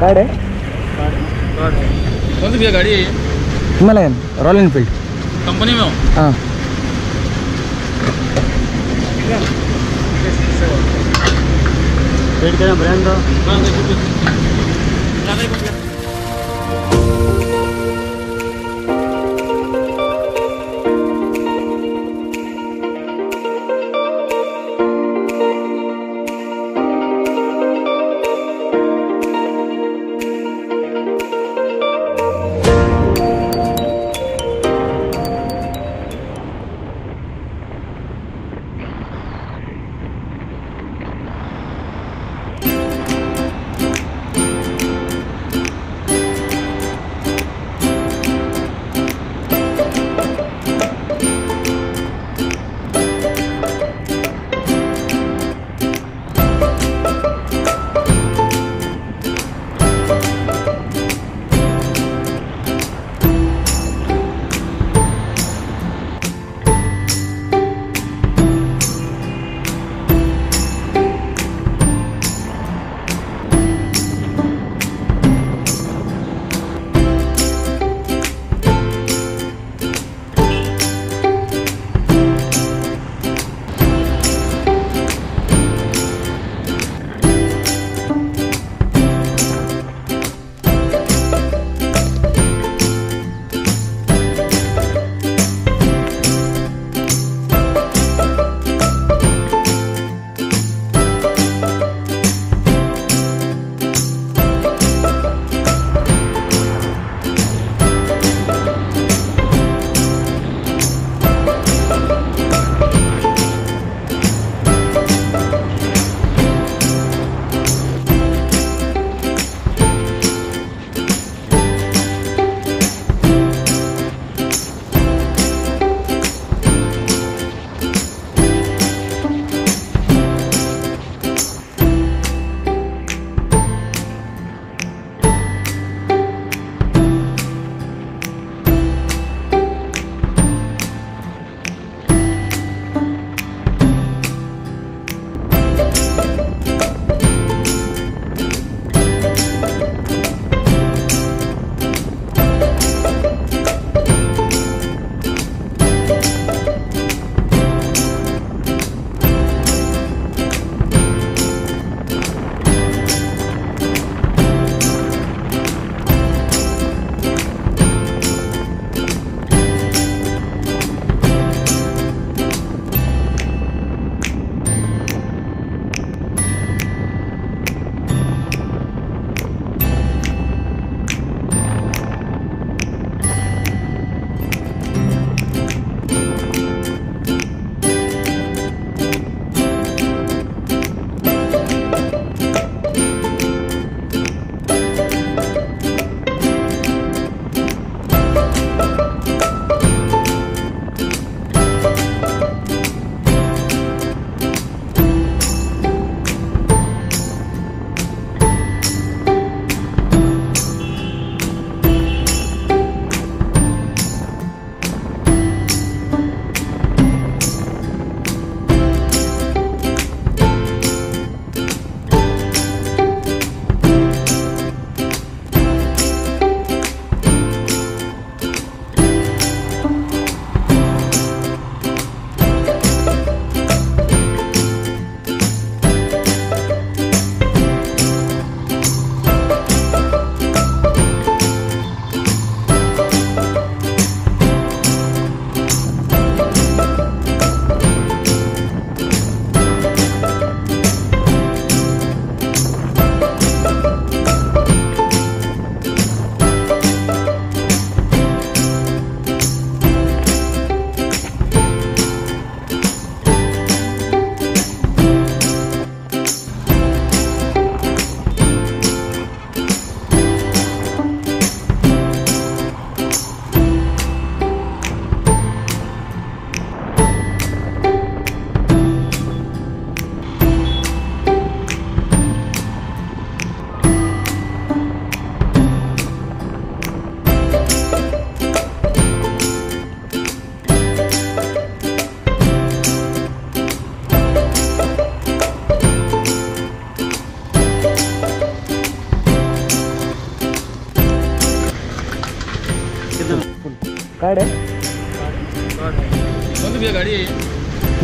Card है कौन सी भैया गाड़ी है ये? हिमालयन रॉयल एनफील्ड कंपनी में हो? हाँ। Brand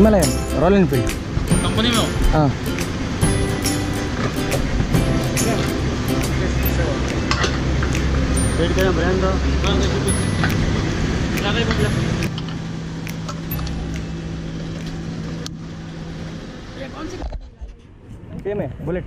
Himalayan Royal Enfield company में हो? हाँ। ब्रांड दो। ज़्यादा सेम आहे बुलेट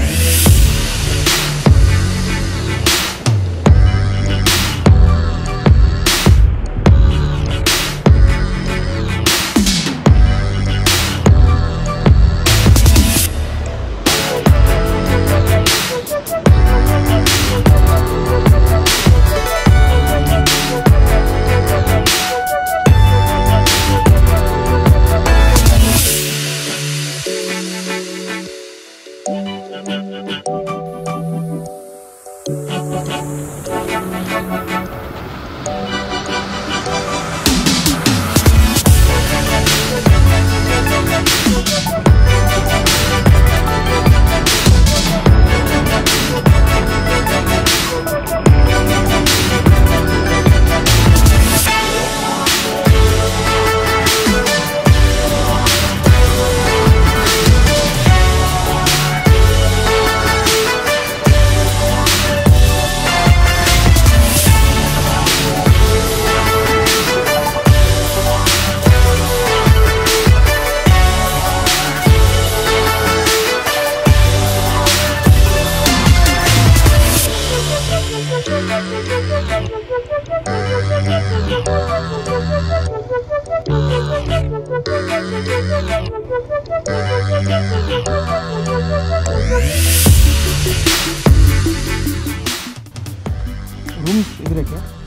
रूम इधर है क्या?